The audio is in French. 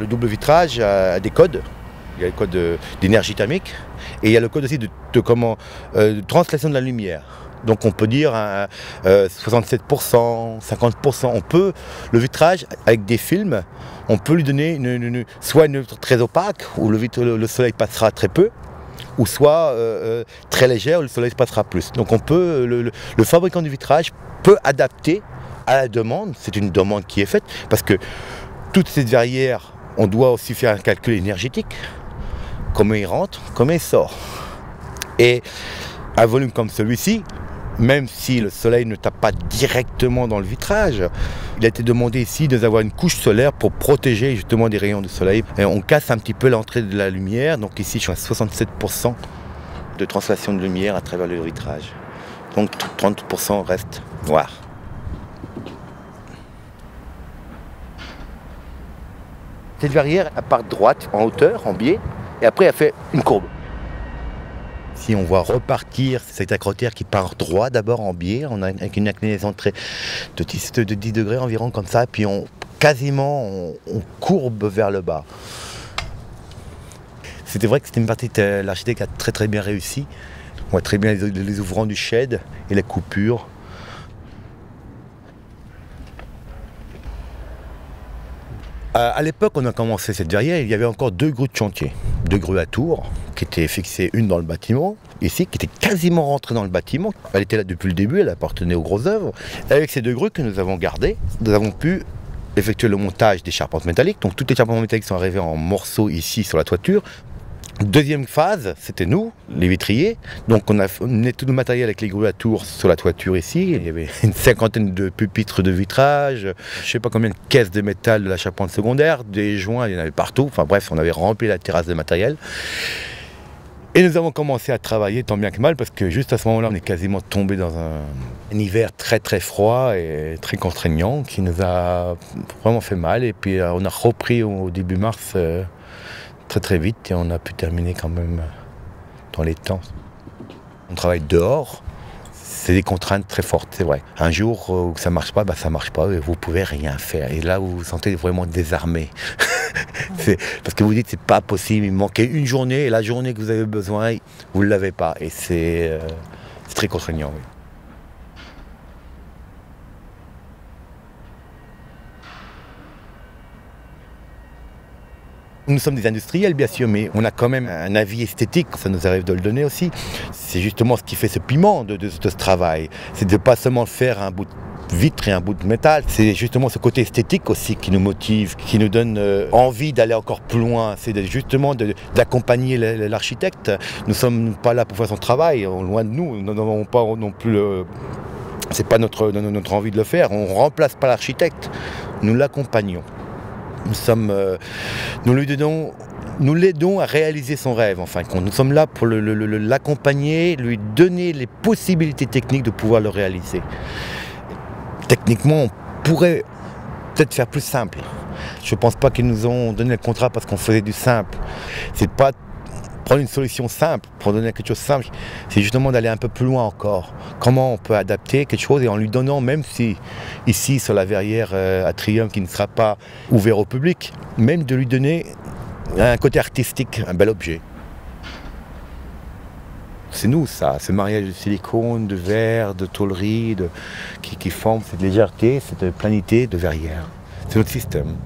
Le double vitrage a des codes. Il y a le code d'énergie thermique et il y a le code aussi de, comment, de translation de la lumière. Donc on peut dire 67%, 50%. On peut, le vitrage avec des films, on peut lui donner une, soit une très opaque, où le, soleil passera très peu, ou soit euh, euh, très légère, où le soleil passera plus. Donc on peut, le, fabricant du vitrage peut adapter à la demande, c'est une demande qui est faite, parce que toute cette verrière, on doit aussi faire un calcul énergétique, comment il rentre, comment il sort. Et un volume comme celui-ci, même si le soleil ne tape pas directement dans le vitrage. Il a été demandé ici d'avoir une couche solaire pour protéger justement des rayons du soleil. Et on casse un petit peu l'entrée de la lumière, donc ici je suis à 67% de translation de lumière à travers le vitrage. Donc 30% reste noir. Cette verrière, elle part droite, en hauteur, en biais, et après elle fait une courbe. Si on voit repartir cet acrotère qui part droit d'abord en biais, on a avec une inclinaison de 10, de 10 degrés environ comme ça, puis on quasiment on, courbe vers le bas. C'était vrai que c'était une partie de l'architecte qui a très très bien réussi. On voit très bien les, ouvrants du shed et les coupures. À l'époque, on a commencé cette verrière, il y avait encore deux grues de chantier, deux grues à tour, qui étaient fixées, une dans le bâtiment, ici, qui était quasiment rentrée dans le bâtiment. Elle était là depuis le début, elle appartenait aux grosses œuvres. avec ces deux grues que nous avons gardées, nous avons pu effectuer le montage des charpentes métalliques. Donc toutes les charpentes métalliques sont arrivées en morceaux ici sur la toiture. Deuxième phase, c'était nous, les vitriers. Donc on a mis tout le matériel avec les grues à tour sur la toiture ici. Il y avait une cinquantaine de pupitres de vitrage, je ne sais pas combien de caisses de métal de la charpente secondaire, des joints, il y en avait partout. Enfin bref, on avait rempli la terrasse de matériel. Et nous avons commencé à travailler tant bien que mal parce que juste à ce moment-là, on est quasiment tombé dans un, hiver très très froid et très contraignant qui nous a vraiment fait mal. Et puis euh, on a repris au début mars euh, très très vite et on a pu terminer quand même dans les temps. On travaille dehors, c'est des contraintes très fortes, c'est vrai. Un jour où ça marche pas, bah ça marche pas et vous pouvez rien faire. Et là, vous vous sentez vraiment désarmé. parce que vous dites c'est pas possible, il manquait une journée et la journée que vous avez besoin, vous ne l'avez pas. Et c'est euh, très contraignant. Nous sommes des industriels, bien sûr, mais on a quand même un avis esthétique, ça nous arrive de le donner aussi. C'est justement ce qui fait ce piment de, ce travail. C'est de ne pas seulement faire un bout de vitre et un bout de métal. C'est justement ce côté esthétique aussi qui nous motive, qui nous donne euh, envie d'aller encore plus loin. C'est justement d'accompagner l'architecte. Nous ne sommes pas là pour faire son travail, loin de nous. Nous n'avons pas non plus C'est pas notre, notre envie de le faire. On ne remplace pas l'architecte, nous l'accompagnons. Euh, nous l'aidons à réaliser son rêve. Enfin, nous sommes là pour l'accompagner, lui donner les possibilités techniques de pouvoir le réaliser. Techniquement, on pourrait peut-être faire plus simple. Je ne pense pas qu'ils nous ont donné le contrat parce qu'on faisait du simple. C'est pas prendre une solution simple, pour donner quelque chose de simple, c'est justement d'aller un peu plus loin encore. Comment on peut adapter quelque chose et en lui donnant, même si ici sur la verrière euh, à Triomphe qui ne sera pas ouvert au public, même de lui donner un côté artistique, un bel objet. C'est nous ça, ce mariage de silicone, de verre, de tôlerie, qui, qui forme cette légèreté, cette planité de verrière. C'est notre système.